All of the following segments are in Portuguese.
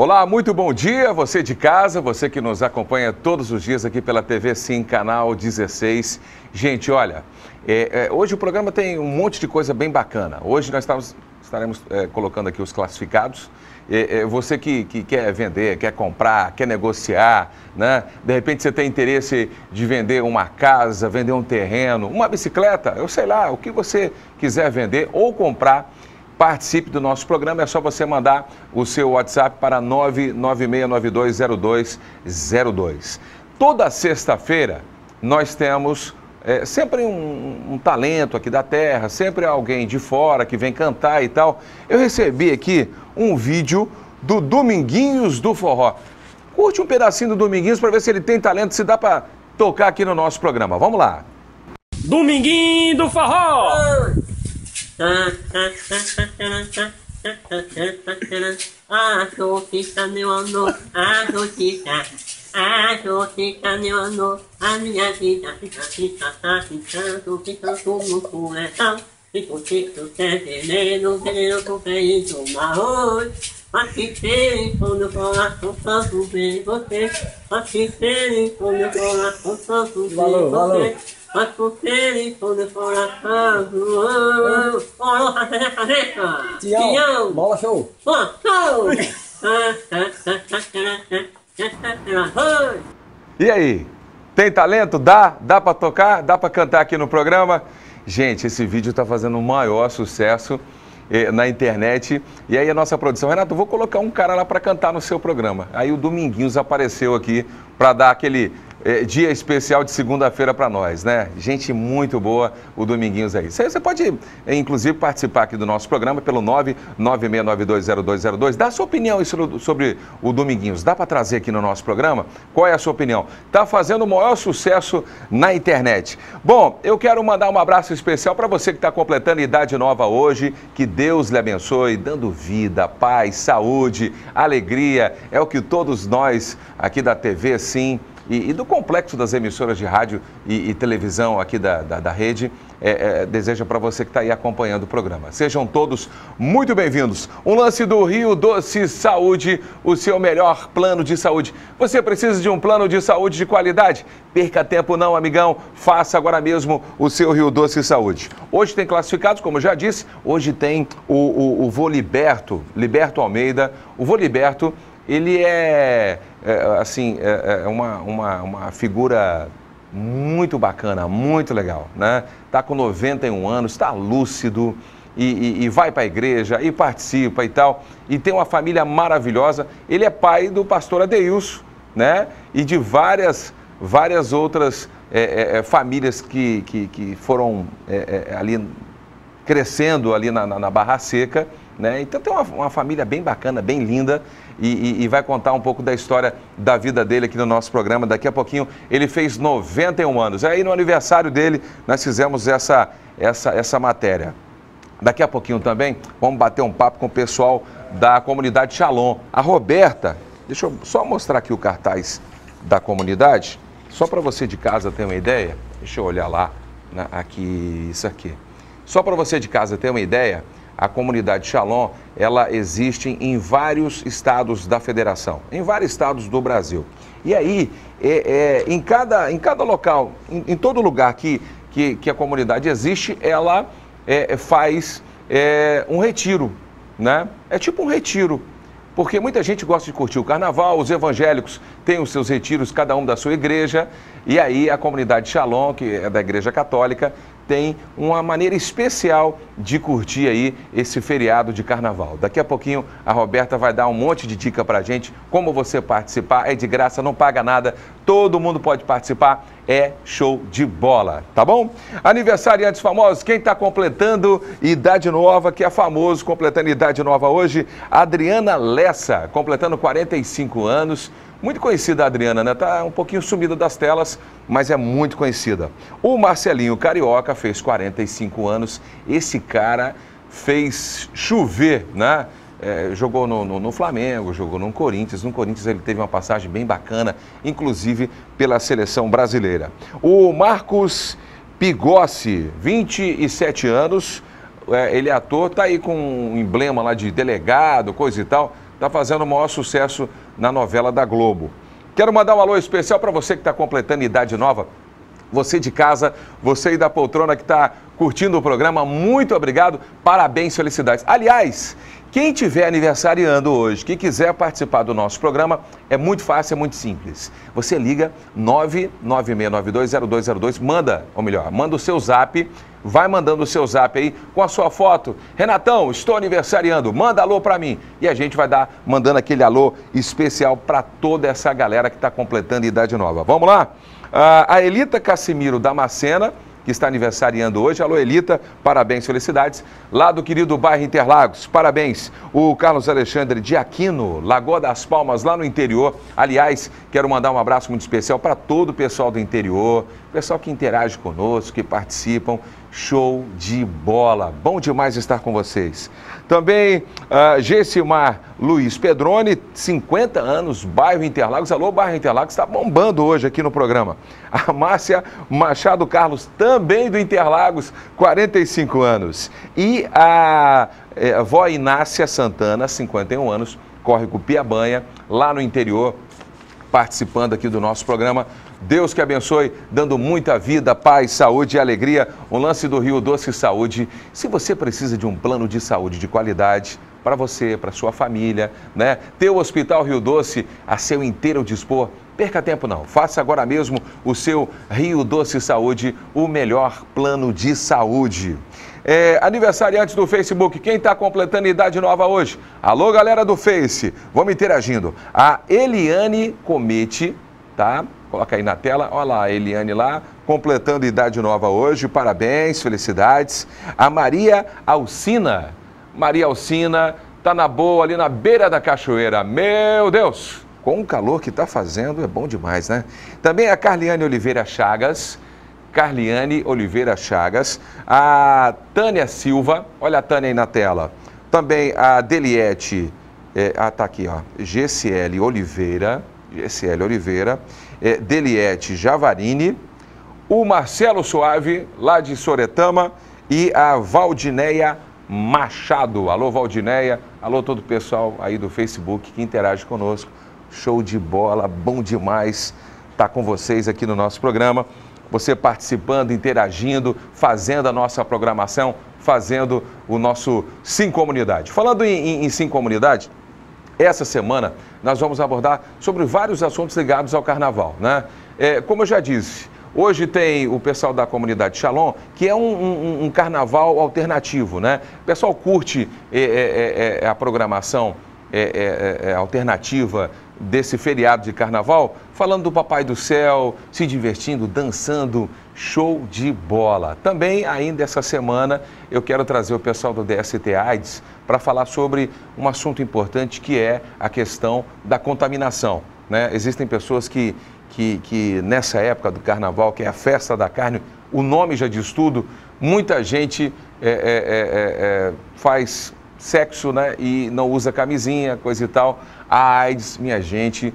Olá, muito bom dia, você de casa, você que nos acompanha todos os dias aqui pela TV Sim, canal 16. Gente, olha, é, é, hoje o programa tem um monte de coisa bem bacana. Hoje nós estamos, estaremos é, colocando aqui os classificados. É, é, você que, que, quer vender, quer comprar, quer negociar, né? De repente você tem interesse de vender uma casa, vender um terreno, uma bicicleta, eu sei lá, o que você quiser vender ou comprar Participe do nosso programa, é só você mandar o seu WhatsApp para 996920202. Toda sexta-feira nós temos é, sempre um, um, talento aqui da terra, sempre alguém de fora que vem cantar e tal. Eu recebi aqui um vídeo do Dominguinhos do Forró. Curte um pedacinho do Dominguinhos para ver se ele tem talento, se dá para tocar aqui no nosso programa. Vamos lá. Dominguinho do Forró! A Xuxa, meu amor, a Xuxa, a Xuxa, meu amor, a minha vida fica, fica, ficando, ficando no coração. E você que quer veneno, veneno com feito marrom. Mas que tem quando coração tanto bem você. Mas que tem quando coração tanto bem você. Valeu, valeu. Mas você quando coração Olha, fazer a cabeça. Tião, bola show. Bola show. E aí? Tem talento? Dá? Dá para tocar? Dá para cantar aqui no programa? Gente, esse vídeo está fazendo o maior sucesso eh, na internet. E aí a nossa produção, Renato, vou colocar um cara lá para cantar no seu programa. Aí o Dominguinhos apareceu aqui para dar aquele é, dia especial de segunda-feira para nós, né? Gente muito boa, o Dominguinhos aí. Você pode, é, inclusive, participar aqui do nosso programa pelo 996920202. Dá sua opinião sobre o Dominguinhos. Dá para trazer aqui no nosso programa? Qual é a sua opinião? Está fazendo o maior sucesso na internet. Bom, eu quero mandar um abraço especial para você que está completando idade nova hoje. Que Deus lhe abençoe, dando vida, paz, saúde, alegria. É o que todos nós aqui da TV, sim, e, e do complexo das emissoras de rádio e, e televisão aqui da, da, da rede, é, é, deseja para você que está aí acompanhando o programa. Sejam todos muito bem-vindos. Um lance do Rio Doce Saúde, o seu melhor plano de saúde. Você precisa de um plano de saúde de qualidade? Perca tempo não, amigão. Faça agora mesmo o seu Rio Doce Saúde. Hoje tem classificados, como já disse, hoje tem o, o, o Vô Liberto, Liberto Almeida. O Vô Liberto, ele é é, assim, é, é uma, uma, uma figura muito bacana, muito legal, né? Tá com 91 anos, está lúcido e, e, e vai para a igreja e participa e tal. E tem uma família maravilhosa. Ele é pai do pastor Adeilson, né? E de várias, várias outras é, é, é famílias que, que, que foram é, ali crescendo ali na, na, na Barra Seca, né? Então tem uma, uma família bem bacana, bem linda e, e, e, vai contar um pouco da história da vida dele aqui no nosso programa. Daqui a pouquinho ele fez 91 anos. Aí no aniversário dele nós fizemos essa, essa, essa matéria. Daqui a pouquinho também vamos bater um papo com o pessoal da comunidade Shalom. A Roberta, deixa eu só mostrar aqui o cartaz da comunidade, só para você de casa ter uma ideia. Deixa eu olhar lá, aqui, isso aqui. Só para você de casa ter uma ideia, a comunidade Shalom, ela existe em vários estados da federação, em vários estados do Brasil. E aí, é, é, em, cada, em cada local, em, em todo lugar que, que, que, a comunidade existe, ela é, faz é, um retiro, né? É tipo um retiro. Porque muita gente gosta de curtir o carnaval, os evangélicos têm os seus retiros, cada um da sua igreja, e aí a comunidade Shalom, que é da Igreja Católica, tem uma maneira especial de curtir aí esse feriado de carnaval. Daqui a pouquinho a Roberta vai dar um monte de dica pra gente, como você participar, é de graça, não paga nada, todo mundo pode participar, é show de bola, tá bom? Aniversariantes famosos, quem está completando idade nova, que é famoso, completando idade nova hoje, Adriana Lessa, completando 45 anos, muito conhecida a Adriana, né? Tá um pouquinho sumida das telas, mas é muito conhecida. O Marcelinho Carioca fez 45 anos. Esse cara fez chover, né? É, jogou no, no, no, Flamengo, jogou no Corinthians. No Corinthians ele teve uma passagem bem bacana, inclusive pela seleção brasileira. O Marcos Pigossi, 27 anos, é, ele é ator, tá aí com um emblema lá de delegado, coisa e tal está fazendo o maior sucesso na novela da Globo. Quero mandar um alô especial para você que está completando idade nova. Você de casa, você aí da poltrona que está curtindo o programa, muito obrigado, parabéns, felicidades. Aliás, quem tiver aniversariando hoje, que quiser participar do nosso programa, é muito fácil, é muito simples. Você liga 996920202, manda, ou melhor, manda o seu zap, vai mandando o seu zap aí com a sua foto. Renatão, estou aniversariando, manda alô para mim. E a gente vai dar, mandando aquele alô especial para toda essa galera que está completando idade nova. Vamos lá? Uh, a Elita Cassimiro Damascena que está aniversariando hoje. Alô, Elita, parabéns, felicidades. Lá do querido bairro Interlagos, parabéns. O Carlos Alexandre de Aquino, Lagoa das Palmas, lá no interior. Aliás, quero mandar um abraço muito especial para todo o pessoal do interior, pessoal que interage conosco, que participam. Show de bola. Bom demais estar com vocês. Também uh, Gessimar Luiz Pedrone, 50 anos, bairro Interlagos. Alô, bairro Interlagos, está bombando hoje aqui no programa. A Márcia Machado Carlos, também do Interlagos, 45 anos. E a, eh, vó Inácia Santana, 51 anos, córrego Piabanha, lá no interior, participando aqui do nosso programa. Deus que abençoe, dando muita vida, paz, saúde e alegria. Um lance do Rio Doce Saúde. Se você precisa de um plano de saúde de qualidade para você, para sua família, né? Ter o Hospital Rio Doce a seu inteiro dispor. Perca tempo não, faça agora mesmo o seu Rio Doce Saúde, o melhor plano de saúde. É, aniversariantes do Facebook, quem está completando idade nova hoje? Alô, galera do Face, vamos interagindo. A Eliane Comete, tá? Coloca aí na tela, olha lá a Eliane lá, completando idade nova hoje, parabéns, felicidades. A Maria Alcina, Maria Alcina, tá na boa ali na beira da cachoeira, meu Deus! Com o calor que está fazendo, é bom demais, né? Também a Carliane Oliveira Chagas, Carliane Oliveira Chagas, a Tânia Silva, olha a Tânia aí na tela. Também a Deliette, é, ah, tá aqui, ó, GCL Oliveira, GCL Oliveira é, Deliette Javarini, o Marcelo Suave, lá de Soretama, e a Valdineia Machado. Alô, Valdineia. Alô, todo o pessoal aí do Facebook que interage conosco. Show de bola, bom demais estar tá com vocês aqui no nosso programa. Você participando, interagindo, fazendo a nossa programação, fazendo o nosso Sim Comunidade. Falando em, em, em Sim Comunidade, essa semana nós vamos abordar sobre vários assuntos ligados ao carnaval. Né? É, como eu já disse, hoje tem o pessoal da comunidade Shalom, que é um, um, um carnaval alternativo. Né? O pessoal curte é, é, é, é a programação é, alternativa desse feriado de carnaval, falando do Papai do Céu, se divertindo, dançando, show de bola. Também, ainda essa semana, eu quero trazer o pessoal do DST AIDS para falar sobre um assunto importante que é a questão da contaminação. Né? Existem pessoas que, que, que, nessa época do carnaval, que é a festa da carne, o nome já diz tudo, muita gente é, é, é, é, é faz sexo né, e não usa camisinha, coisa e tal. A AIDS, minha gente,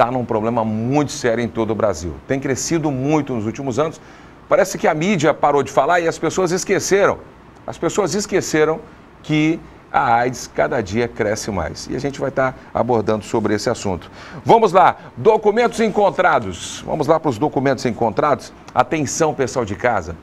está num problema muito sério em todo o Brasil. Tem crescido muito nos últimos anos. Parece que a mídia parou de falar e as pessoas esqueceram. As pessoas esqueceram que a AIDS cada dia cresce mais. E a gente vai estar abordando sobre esse assunto. Vamos lá, documentos encontrados. Vamos lá para os documentos encontrados. Atenção, pessoal de casa.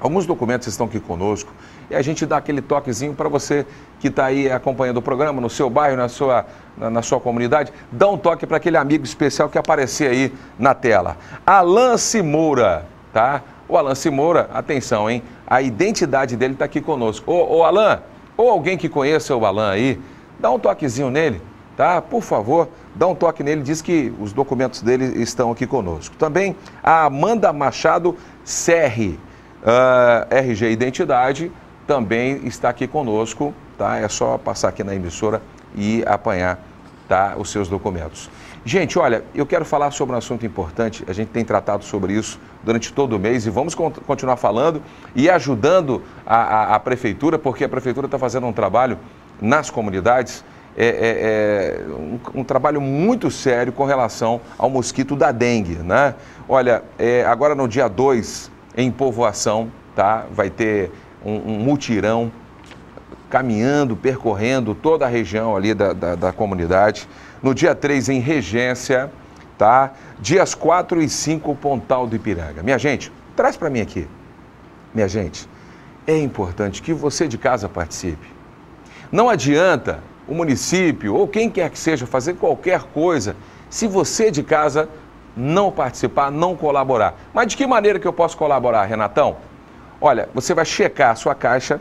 Alguns documentos estão aqui conosco e a gente dá aquele toquezinho para você que está aí acompanhando o programa, no seu bairro, na sua, na, na sua comunidade. Dá um toque para aquele amigo especial que aparecer aí na tela. Alan Simoura, tá? O Alan Simoura, atenção, hein? A identidade dele está aqui conosco. Ô, ô Alan, ou alguém que conheça o Alan aí, dá um toquezinho nele, tá? Por favor, dá um toque nele, diz que os documentos dele estão aqui conosco. Também a Amanda Machado Serri, uh, RG Identidade, também está aqui conosco, tá? É só passar aqui na emissora e apanhar tá, os seus documentos. Gente, olha, eu quero falar sobre um assunto importante, a gente tem tratado sobre isso durante todo o mês e vamos continuar falando e ajudando a, a, a Prefeitura, porque a Prefeitura está fazendo um trabalho nas comunidades, é, é, é um, um, trabalho muito sério com relação ao mosquito da dengue, né? Olha, é, agora no dia 2, em povoação, tá? Vai ter um, um mutirão caminhando, percorrendo toda a região ali da, da, da comunidade. No dia 3 em Regência, tá? Dias 4 e 5, Pontal do Ipiranga. Minha gente, traz para mim aqui. Minha gente, é importante que você de casa participe. Não adianta o município ou quem quer que seja fazer qualquer coisa se você de casa não participar, não colaborar. Mas de que maneira que eu posso colaborar, Renatão? Olha, você vai checar a sua caixa,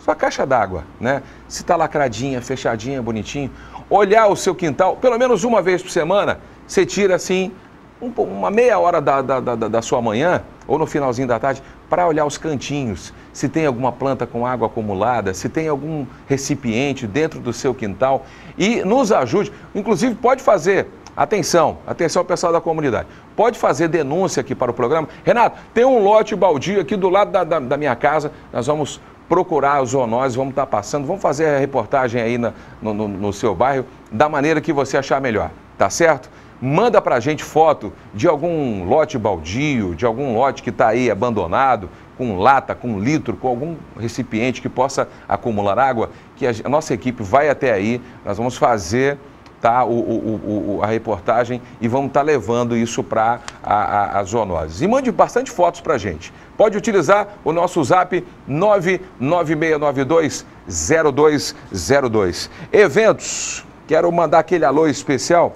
sua caixa d'água, né? Se está lacradinha, fechadinha, bonitinho. Olhar o seu quintal, pelo menos uma vez por semana, você tira assim um, uma meia hora da, da, da, da sua manhã ou no finalzinho da tarde para olhar os cantinhos, se tem alguma planta com água acumulada, se tem algum recipiente dentro do seu quintal e nos ajude. Inclusive, pode fazer Atenção, atenção pessoal da comunidade. Pode fazer denúncia aqui para o programa. Renato, tem um lote baldio aqui do lado da, da, da minha casa. Nós vamos procurar os zoonoses, vamos estar passando, vamos fazer a reportagem aí na, no, no, no seu bairro da maneira que você achar melhor. Tá certo? Manda para a gente foto de algum lote baldio, de algum lote que está aí abandonado, com lata, com litro, com algum recipiente que possa acumular água, que a, a nossa equipe vai até aí, nós vamos fazer tá, o, o, o, a reportagem e vamos estar tá levando isso para as zoonoses. E mande bastante fotos para a gente. Pode utilizar o nosso zap 996920202. Eventos, quero mandar aquele alô especial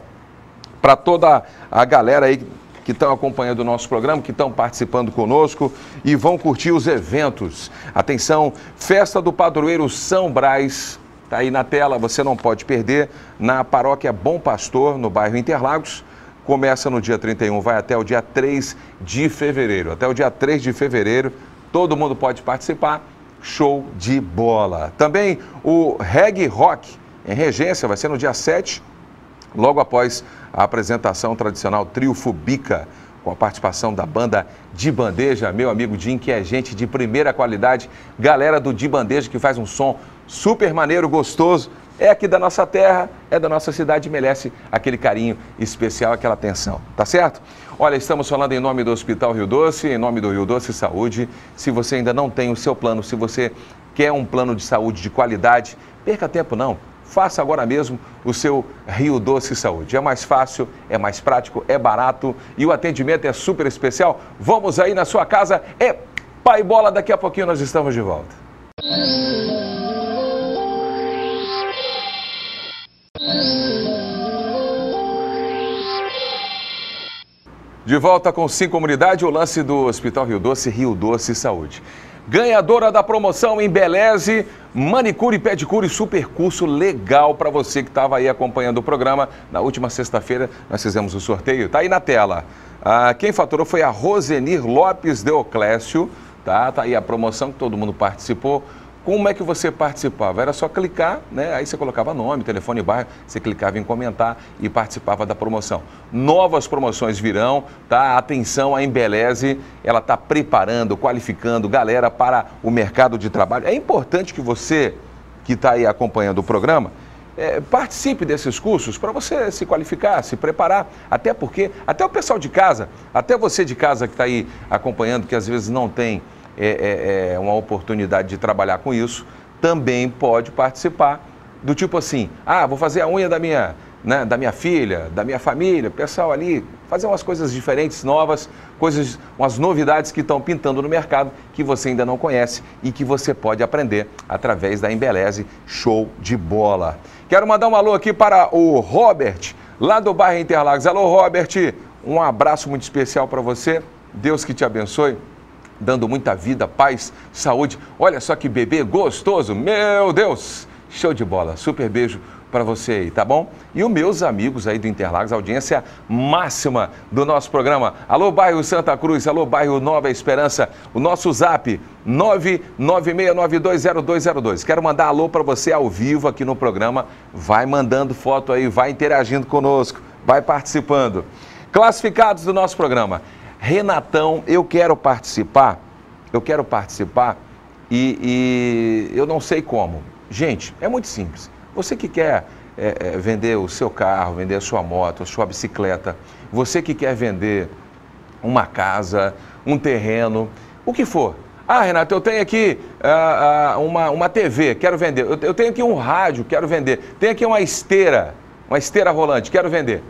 para toda a galera aí que estão acompanhando o nosso programa, que estão participando conosco e vão curtir os eventos. Atenção, Festa do Padroeiro São Brás, está aí na tela, você não pode perder, na paróquia Bom Pastor, no bairro Interlagos. Começa no dia 31, vai até o dia 3 de fevereiro. Até o dia 3 de fevereiro, todo mundo pode participar. Show de bola. Também o Reggae Rock em Regência vai ser no dia 7 logo após a apresentação tradicional Trio Fubica, com a participação da banda De Bandeja, meu amigo Jim, que é gente de primeira qualidade, galera do De Bandeja que faz um som super maneiro, gostoso, é aqui da nossa terra, é da nossa cidade merece aquele carinho especial, aquela atenção, tá certo? Olha, estamos falando em nome do Hospital Rio Doce, em nome do Rio Doce Saúde. Se você ainda não tem o seu plano, se você quer um plano de saúde de qualidade, perca tempo não faça agora mesmo o seu Rio Doce Saúde. É mais fácil, é mais prático, é barato e o atendimento é super especial. Vamos aí na sua casa. É Pai Bola, daqui a pouquinho nós estamos de volta. De volta com Sim Comunidade, o lance do Hospital Rio Doce, Rio Doce Saúde. Ganhadora da promoção em Beleze, manicure pedicure, super curso legal para você que estava aí acompanhando o programa. Na última sexta-feira nós fizemos o sorteio, tá aí na tela. Ah, quem faturou foi a Rosenir Lopes Deoclésio, tá? Tá aí a promoção que todo mundo participou. Como é que você participava? Era só clicar, né? Aí você colocava nome, telefone, bairro, você clicava em comentar e participava da promoção. Novas promoções virão, tá? Atenção, a Embeleze, ela está preparando, qualificando galera para o mercado de trabalho. É importante que você, que está aí acompanhando o programa, é, participe desses cursos para você se qualificar, se preparar. Até porque, até o pessoal de casa, até você de casa que está aí acompanhando, que às vezes não tem é, é, é uma oportunidade de trabalhar com isso, também pode participar do tipo assim, ah, vou fazer a unha da minha, né, da minha filha, da minha família, pessoal ali, fazer umas coisas diferentes, novas, coisas, umas novidades que estão pintando no mercado que você ainda não conhece e que você pode aprender através da Embeleze Show de Bola. Quero mandar um alô aqui para o Robert, lá do bairro Interlagos. Alô, Robert, um abraço muito especial para você. Deus que te abençoe dando muita vida, paz, saúde. Olha só que bebê gostoso, meu Deus! Show de bola, super beijo para você aí, tá bom? E os meus amigos aí do Interlagos, audiência máxima do nosso programa. Alô, bairro Santa Cruz, alô, bairro Nova Esperança, o nosso zap 996920202. Quero mandar alô para você ao vivo aqui no programa. Vai mandando foto aí, vai interagindo conosco, vai participando. Classificados do nosso programa. Renatão, eu quero participar, eu quero participar e, e eu não sei como. Gente, é muito simples. Você que quer é, é, vender o seu carro, vender a sua moto, a sua bicicleta, você que quer vender uma casa, um terreno, o que for, Ah, Renato, eu tenho aqui ah, ah, uma, uma TV, quero vender. Eu, eu tenho aqui um rádio, quero vender. Tenho aqui uma esteira, uma esteira rolante, quero vender.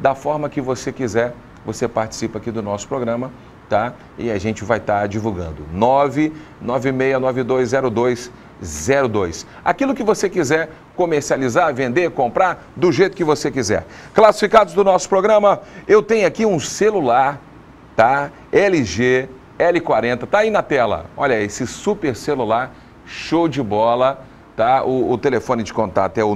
Da forma que você quiser, você participa aqui do nosso programa, tá? E a gente vai estar tá divulgando. 996920202. Aquilo que você quiser comercializar, vender, comprar, do jeito que você quiser. Classificados do nosso programa, eu tenho aqui um celular, tá? LG L40, tá aí na tela. Olha, esse super celular, show de bola, tá? O, o telefone de contato é o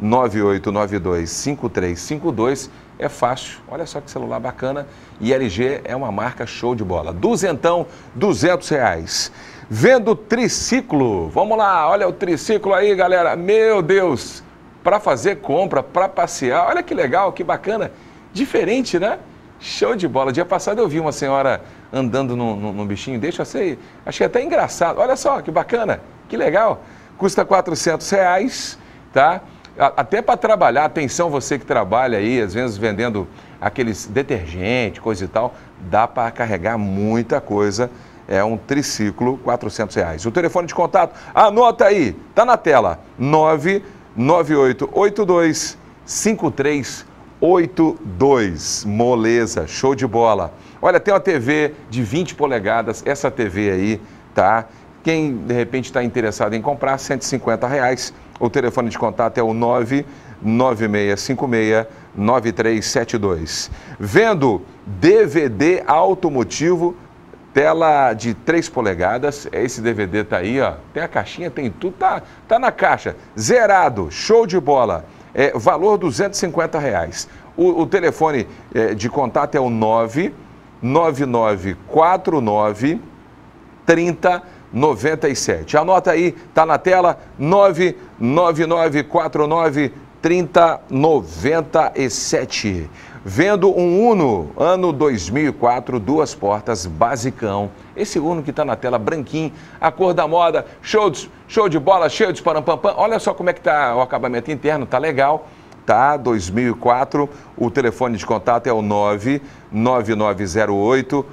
998925352. É fácil. Olha só que celular bacana. E LG é uma marca show de bola. Duzentão, duzentos reais. Vendo triciclo. Vamos lá, olha o triciclo aí, galera. Meu Deus, para fazer compra, para passear. Olha que legal, que bacana. Diferente, né? Show de bola. Dia passado eu vi uma senhora andando num, bichinho deixa eu sei, achei até engraçado. Olha só, que bacana, que legal. Custa 400 reais, tá? Até para trabalhar, atenção você que trabalha aí, às vezes vendendo aqueles detergente, coisa e tal, dá para carregar muita coisa. É um triciclo, 400 reais. O telefone de contato, anota aí, tá na tela, 99882 5382. Moleza, show de bola. Olha, tem uma TV de 20 polegadas, essa TV aí, tá? Quem de repente está interessado em comprar, 150 reais. O telefone de contato é o 99656 9372. Vendo DVD automotivo, tela de 3 polegadas. Esse DVD tá aí, ó. Tem a caixinha, tem tudo, tá, tá na caixa. Zerado, show de bola. É, valor 250 reais. O, o telefone é, de contato é o 9 9949 3097. Anota aí, tá na tela 99949 3097. Vendo um Uno, ano 2004, duas portas, basicão. Esse Uno que está na tela, branquinho, a cor da moda, show de, show de bola, cheio de parampampam. Olha só como é que tá o acabamento interno, tá legal tá? 2004. O telefone de contato é o 99908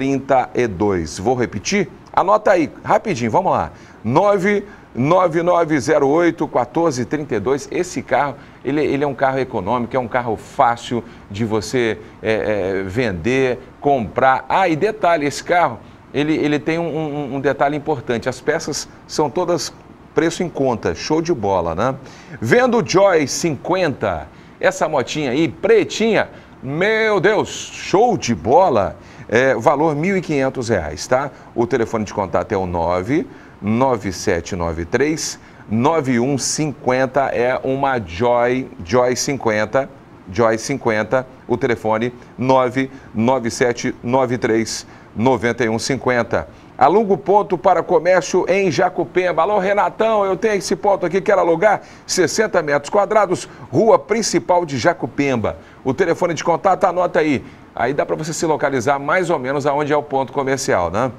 1432. Vou repetir? Anota aí, rapidinho, vamos lá. 99908 1432. Esse carro, ele, ele, é um carro econômico, é um carro fácil de você é, é, vender, comprar. Ah, e detalhe, esse carro, ele, ele tem um, um, um detalhe importante. As peças são todas preço em conta, show de bola, né? Vendo Joy 50, essa motinha aí, pretinha, meu Deus, show de bola. É, valor R$ 1.500, tá? O telefone de contato é o 99793 9150 é uma Joy Joy 50, Joy 50, o telefone 99793 9150. Aluga ponto para comércio em Jacupemba. Alô, Renatão, eu tenho esse ponto aqui, quero alugar 60 metros quadrados, rua principal de Jacupemba. O telefone de contato, anota aí. Aí dá para você se localizar mais ou menos aonde é o ponto comercial, né?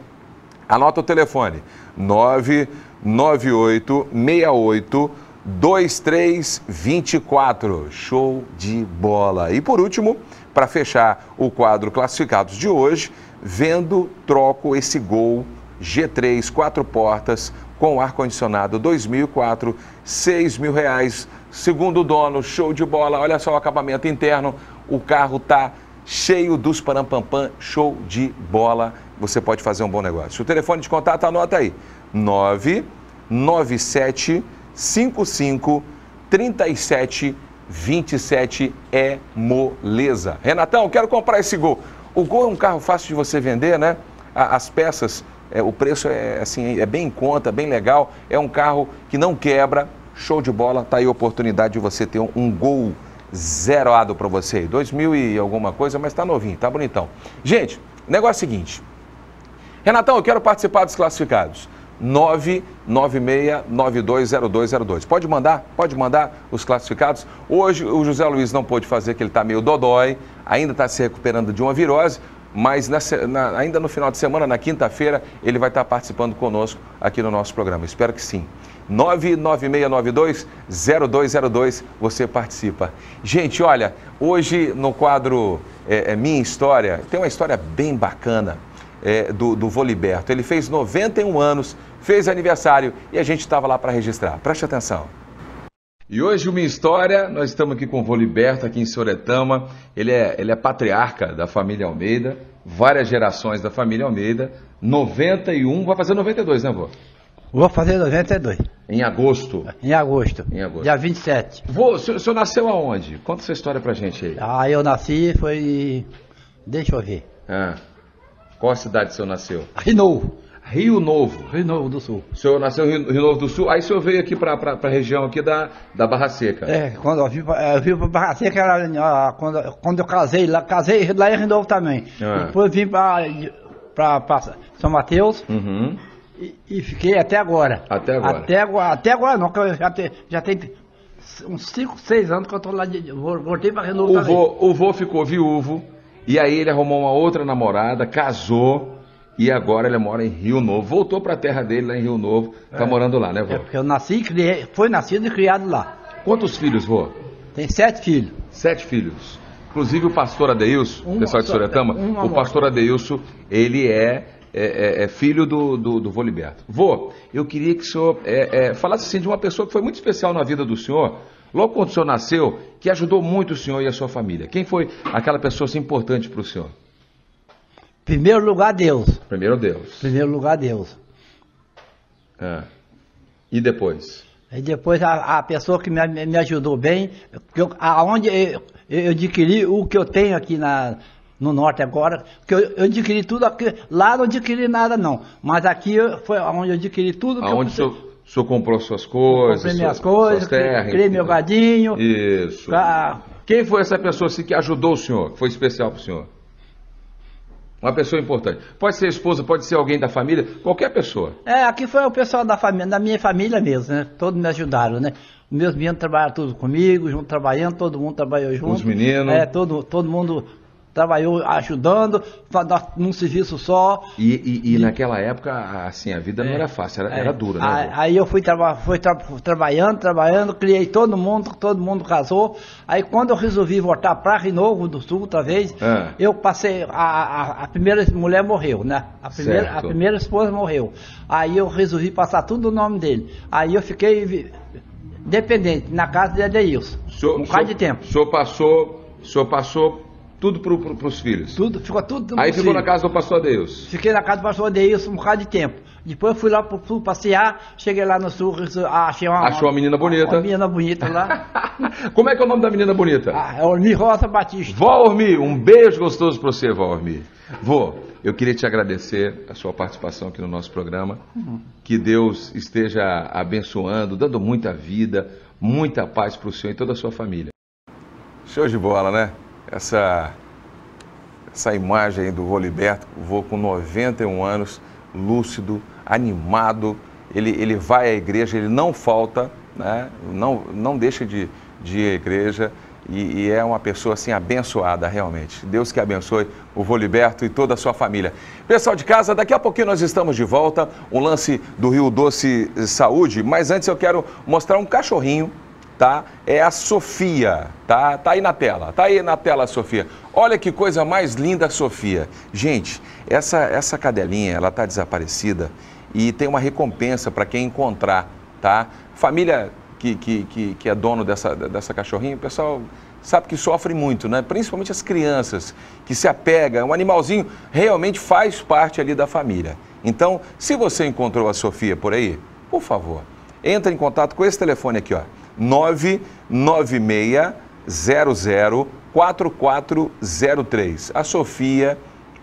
Anota o telefone, 99868 2324. Show de bola. E por último, para fechar o quadro classificados de hoje, vendo, troco esse Gol G3, quatro portas, com ar-condicionado 2004, 6 mil reais. Segundo dono, show de bola. Olha só o acabamento interno. O carro tá cheio dos parampampam, show de bola. Você pode fazer um bom negócio. O telefone de contato, anota aí. 997 55 37 27 é moleza. Renatão, quero comprar esse gol. O Gol é um carro fácil de você vender, né? As peças, é, o preço é, assim, é bem em conta, bem legal. É um carro que não quebra, show de bola. Tá aí a oportunidade de você ter um, um Gol zerado para você. 2000 e alguma coisa, mas tá novinho, tá bonitão. Gente, negócio é o seguinte. Renatão, eu quero participar dos classificados. 996920202. Pode mandar, pode mandar os classificados. Hoje o José Luiz não pôde fazer, que ele está meio dodói, ainda está se recuperando de uma virose, mas na, na, ainda no final de semana, na quinta-feira, ele vai estar participando conosco aqui no nosso programa. Espero que sim. 996920202, você participa. Gente, olha, hoje no quadro é, é Minha História, tem uma história bem bacana é, do, do Voliberto. Ele fez 91 anos, fez aniversário e a gente estava lá para registrar. Preste atenção. E hoje uma história, nós estamos aqui com o Voliberto, aqui em Soretama. Ele é, ele é patriarca da família Almeida, várias gerações da família Almeida. 91, vai fazer 92, né, vô? Vou fazer 92. Em agosto. Em agosto. Em agosto. Dia 27. Vô, o senhor, o senhor nasceu aonde? Conta essa história pra gente aí. Ah, eu nasci, foi. Deixa eu ver. Ah, qual a cidade o senhor nasceu? Rio Novo. Rio Novo. Rio Novo do Sul. O senhor nasceu em Rio, Novo do Sul, aí o senhor veio aqui pra, pra, pra região aqui da, da Barra Seca. É, quando eu vim vim pra Barra Seca, era, quando, quando eu casei lá, casei lá em Rio Novo também. Ah. Depois vim pra São Mateus Uhum. e, e fiquei até agora. Até agora. Até agora, até agora não, que eu já, te, já tem uns 5, 6 anos que eu tô lá, de, vol- voltei pra Rio Novo O também. vô, o vô ficou viúvo, e aí ele arrumou uma outra namorada, casou, e agora ele mora em Rio Novo. Voltou pra terra dele lá em Rio Novo, tá morando lá, né, É vô? porque eu nasci, criei, foi nascido e criado lá. Quantos filhos, vô? Tem sete filhos. Sete filhos. Inclusive o pastor Adeilson, Um pessoal de Soretama, uma o pastor Adeilson, ele é, é, é- é filho do, do, do Vô Liberto. Vô, eu queria que o senhor é, é, falasse assim de uma pessoa que foi muito especial na vida do senhor, logo quando o senhor nasceu, que ajudou muito o senhor e a sua família. Quem foi aquela pessoa assim, importante para o senhor? Primeiro lugar, Deus. Primeiro Deus. Primeiro lugar, Deus. Ah. E depois? E depois a, a pessoa que me, me ajudou bem, que eu, aonde eu, eu adquiri o que eu tenho aqui na, no norte agora, que eu, eu adquiri tudo aqui, lá não adquiri nada não, mas aqui foi onde eu adquiri tudo que Aonde o eu senhor, o senhor comprou suas coisas? comprei minhas suas- coisas, terras, criei meu gadinho, Isso. pra- Quem foi essa pessoa assim, que ajudou o senhor, que foi especial para o senhor? Uma pessoa importante. Pode ser esposa, pode ser alguém da família, qualquer pessoa. É, aqui foi o pessoal da família, da minha família mesmo, né? Todos me ajudaram, né? Meus meninos trabalharam tudo comigo, junto trabalhando, todo mundo trabalhou junto. Os meninos. É, todo, todo mundo trabalhou ajudando, num serviço só. E, e- e naquela época, assim, a vida não era fácil, era, era É. dura, né? Aí, aí eu fui, traba fui tra- trabalhando, trabalhando, criei todo mundo, todo mundo casou. Aí quando eu resolvi voltar para Rio Novo do Sul outra vez, É. eu passei, a, a, a primeira mulher morreu, né? A primeira, a primeira esposa morreu. Aí eu resolvi passar tudo no nome dele. Aí eu fiquei dependente na casa de Adeilson. O um o bocado de tempo. O senhor passou, o senhor passou tudo para os filhos. Tudo, ficou tudo Aí ficou na filhos. casa do pastor Deus. Fiquei na casa do pastor Adeilson um bocado de tempo. Depois eu fui lá pro sul passear, cheguei lá no sul, achei uma, Achou uma menina bonita. Uma menina bonita lá. Como é que é o nome da menina bonita? Ah, é Ormi Rosa Batista. Vó Ormi, um beijo gostoso para você, Vó Ormi. Vô, eu queria te agradecer a sua participação aqui no nosso programa. Que Deus esteja abençoando, dando muita vida, muita paz para o senhor e toda a sua família. Show de bola, né? Essa, essa imagem do vô Liberto, o vô com 91 anos, lúcido, animado. Ele, ele vai à igreja, ele não falta, né? não, não deixa de, de ir à igreja. E, e é uma pessoa assim abençoada realmente. Deus que abençoe o vô Liberto e toda a sua família. Pessoal de casa, daqui a pouquinho nós estamos de volta. Um lance do Rio Doce Saúde, mas antes eu quero mostrar um cachorrinho tá? É a Sofia, tá? Tá aí na tela, tá aí na tela Sofia. Olha que coisa mais linda Sofia. Gente, essa, essa cadelinha, ela tá desaparecida e tem uma recompensa para quem encontrar, tá? Família que, que, que, que é dono dessa, dessa cachorrinha, o pessoal sabe que sofre muito, né? Principalmente as crianças, que se apegam. Um animalzinho realmente faz parte ali da família. Então, se você encontrou a Sofia por aí, por favor, entre em contato com esse telefone aqui, ó. 996004403. A Sofia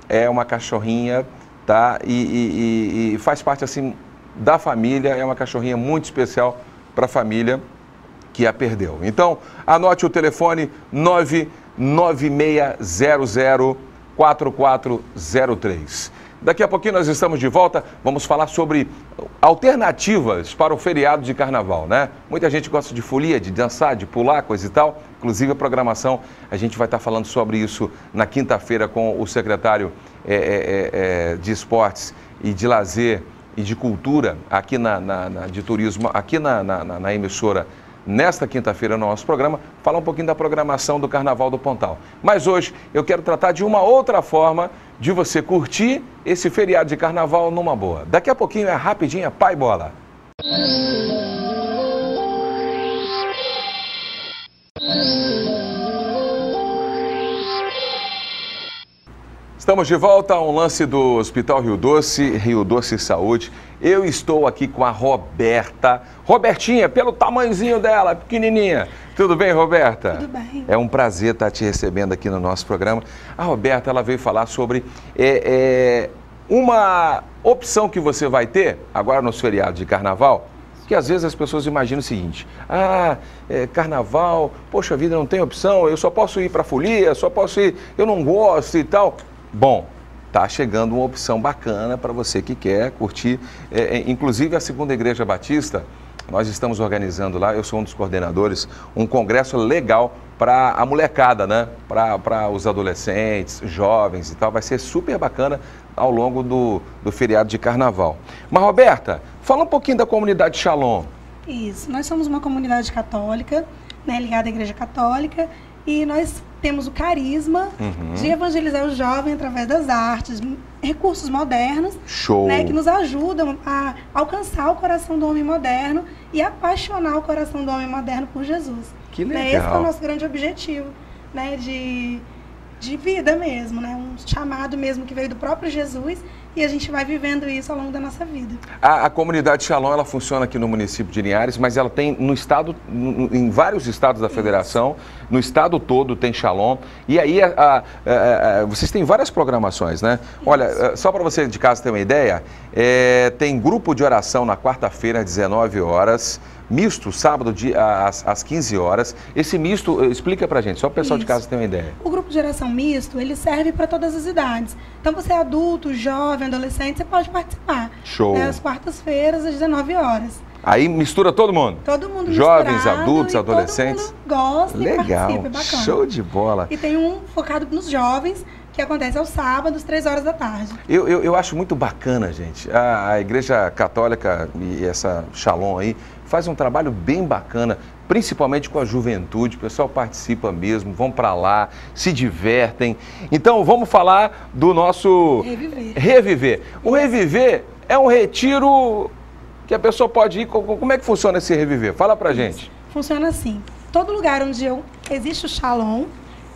é uma cachorrinha, tá? E, e- e- faz parte assim da família, é uma cachorrinha muito especial para a família que a perdeu. Então, anote o telefone 996004403. Daqui a pouquinho nós estamos de volta, vamos falar sobre alternativas para o feriado de carnaval, né? Muita gente gosta de folia, de dançar, de pular, coisa e tal. Inclusive a programação, a gente vai estar falando sobre isso na quinta-feira com o secretário eh, eh, eh, de esportes e de lazer e de cultura aqui na, na- na- de turismo, aqui na- na emissora nesta quinta-feira no nosso programa, falar um pouquinho da programação do Carnaval do Pontal. Mas hoje eu quero tratar de uma outra forma de você curtir esse feriado de carnaval numa boa. Daqui a pouquinho é rapidinha, pai bola. Estamos de volta a um lance do Hospital Rio Doce, Rio Doce Saúde. Eu estou aqui com a Roberta. Robertinha, pelo tamanhozinho dela, pequenininha. Tudo bem, Roberta? Tudo bem. É um prazer estar te recebendo aqui no nosso programa. A Roberta, ela veio falar sobre é, é, uma opção que você vai ter agora nos feriados de carnaval, que às vezes as pessoas imaginam o seguinte: ah, é, carnaval, poxa vida, não tem opção, eu só posso ir para folia, só posso ir, eu não gosto e tal. Bom, tá chegando uma opção bacana para você que quer curtir. É, é, inclusive a Segunda Igreja Batista, nós estamos organizando lá, eu sou um dos coordenadores, um congresso legal para a molecada, né? Para os adolescentes, jovens e tal. Vai ser super bacana ao longo do, do feriado de carnaval. Mas, Roberta, fala um pouquinho da comunidade Shalom. Isso, nós somos uma comunidade católica, né, ligada à Igreja Católica, e nós temos o carisma Uhum. de evangelizar o jovem através das artes, recursos modernos, né, que nos ajudam a alcançar o coração do homem moderno e apaixonar o coração do homem moderno por Jesus. Que Né, Esse é legal. o nosso grande objetivo, né, de, de vida mesmo, né, um chamado mesmo que veio do próprio Jesus e a gente vai vivendo isso ao longo da nossa vida. A, a comunidade Shalom ela funciona aqui no município de Linhares, mas ela tem no estado, no- em vários estados da federação, no estado todo tem Shalom. E aí a- a- vocês têm várias programações, né? Olha, eh, só para você de casa ter uma ideia, eh, tem grupo de oração na quarta-feira às 19 horas. Misto, sábado de- às, às 15 horas. Esse misto, eh, explica pra gente, só o pessoal de Isso. casa ter uma ideia. O grupo de geração misto, ele serve para todas as idades. Então, você é adulto, jovem, adolescente, você pode participar. Show. Né, Às quartas-feiras, às 19 horas. Aí mistura todo mundo. Todo mundo Jovens, adultos, e adolescentes. Todo mundo gosta e Legal, participa, é bacana. show de bola. E tem um focado nos jovens, que acontece aos sábados, 3 horas da tarde. Eu, eu, eu acho muito bacana, gente. A, a Igreja Católica e essa Shalom aí faz um trabalho bem bacana, principalmente com a juventude. O pessoal participa mesmo, vão para lá, se divertem. Então vamos falar do nosso Reviver. Reviver. O Reviver é um retiro que a pessoa pode ir. Co- Como é que funciona esse Reviver? Fala pra gente. Funciona assim. Todo lugar onde eu, existe o Shalom,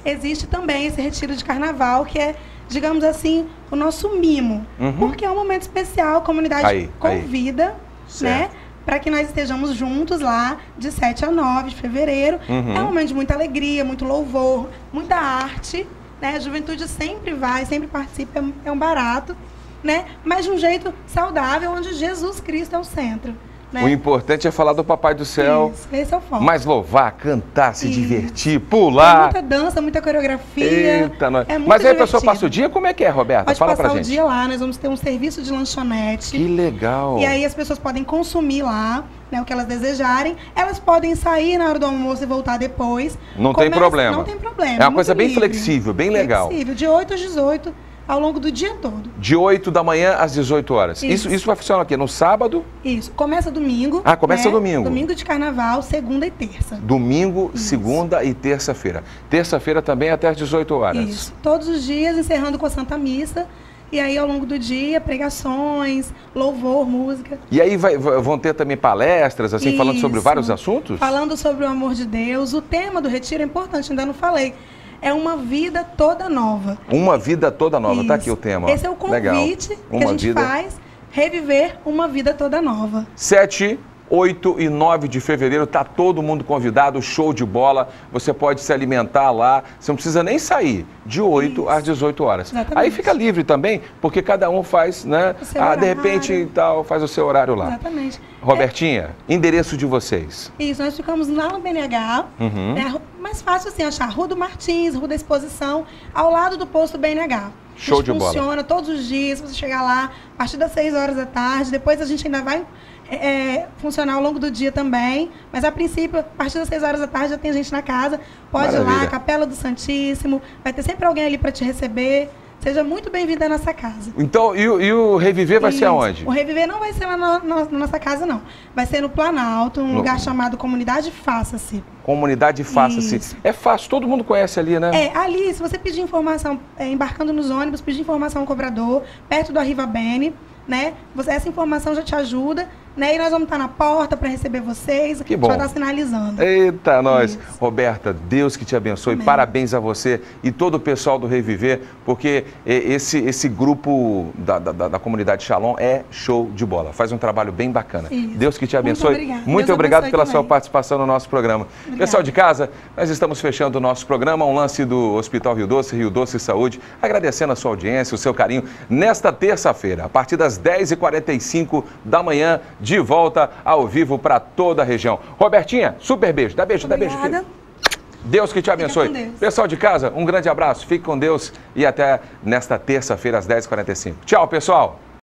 existe também esse retiro de carnaval, que é, digamos assim, o nosso mimo. Uhum. Porque é um momento especial, a comunidade Aí, aí. convida, né? Certo. Para que nós estejamos juntos lá de 7 a 9 de fevereiro. Uhum. É um momento de muita alegria, muito louvor, muita arte. Né? A juventude sempre vai, sempre participa, é um- é barato, né? Mas de um jeito saudável, onde Jesus Cristo é o centro. Né? O importante é falar do Papai do Céu, Isso, esse é o foco. mas louvar, cantar, se Isso. divertir, Tem pular. muita dança, muita coreografia. Eita, nós... é Mas aí a pessoa divertido. passa o dia, como é que é, Roberta? Pode Fala passar pra o gente. dia lá, nós vamos ter um serviço de lanchonete. Que legal. E aí as pessoas podem consumir lá, né, o que elas desejarem. Elas podem sair na hora do almoço e voltar depois. Não tem problema. Não tem problema. É uma coisa bem livre. flexível, bem legal. Flexível, de 8 às 18, ao longo do dia todo. De 8 da manhã às 18 horas. Isso, Isso. isso vai funcionar aqui no sábado, Isso. Começa domingo. Ah, começa né? domingo. Domingo de carnaval, segunda e terça. domingo, Isso. segunda e terça-feira. Terça-feira também até às 18 horas. Isso. Todos os dias, encerrando com a Santa Missa. E aí, ao longo do dia, pregações, louvor, música. E aí vai- vão ter também palestras, assim, falando sobre Isso. vários assuntos? Falando sobre o amor de Deus. O tema do retiro é importante, ainda não falei. É uma vida toda nova. Uma vida toda nova. Tá Isso. aqui o tema. Esse é o Legal. convite que Uma a gente vida. faz. Reviver uma vida toda nova. 7, 8 e 9 de fevereiro, tá todo mundo convidado, show de bola. Você pode se alimentar lá, você não precisa nem sair, de 8 Isso. às 18 horas. Exatamente. Aí fica livre também, porque cada um faz, né? Ah, de repente e tal, faz o seu horário lá. Exatamente. Robertinha, endereço de vocês. Isso, nós ficamos lá no BNH. Uhum. É mais fácil assim achar. Rua do Martins, Rua da Exposição, ao lado do posto BNH. Show de bola. funciona todos os dias, você chegar lá a partir das 6 horas da tarde. Depois a gente ainda vai é, funcionar ao longo do dia também. Mas a princípio, a partir das 6 horas da tarde já tem gente na casa. Pode ir Maravilha. lá, Capela do Santíssimo. Vai ter sempre alguém ali para te receber. Seja muito bem-vindo à nossa casa. Então, e, o- e o Reviver vai ser Isso. aonde? O Reviver não vai ser lá na, na- na nossa casa, não. Vai ser no Planalto, um No- lugar chamado Comunidade Faça-se. Comunidade Faça-se. É fácil, todo mundo conhece ali, né? É, ali, se você pedir informação, é, embarcando nos ônibus, pedir informação ao cobrador, perto do Arriva Bene, né? Você, essa informação já te ajuda, né? E nós vamos estar na porta para receber vocês. Que bom. vai estar sinalizando. Eita, nós. Isso. Roberta, Deus que te abençoe. Amém. Parabéns a você e todo o pessoal do Reviver, porque esse, esse grupo da, da, da- da comunidade Shalom é show de bola. Faz um trabalho bem bacana. Isso. Deus que te Muito abençoe. Muito obrigado abençoe pela sua também. participação no nosso programa. Obrigada. Pessoal de casa, nós estamos fechando o nosso programa, um lance do Hospital Rio Doce, Rio Doce Saúde, agradecendo a sua audiência, o seu carinho, nesta terça-feira, a partir das 10h45 da manhã, de volta ao vivo para toda a região. Robertinha, super beijo. Dá beijo, dá beijo. Obrigada. filho. Deus que te abençoe. Pessoal de casa, um grande abraço, fique com Deus e até nesta terça-feira às 10h45. Tchau, pessoal.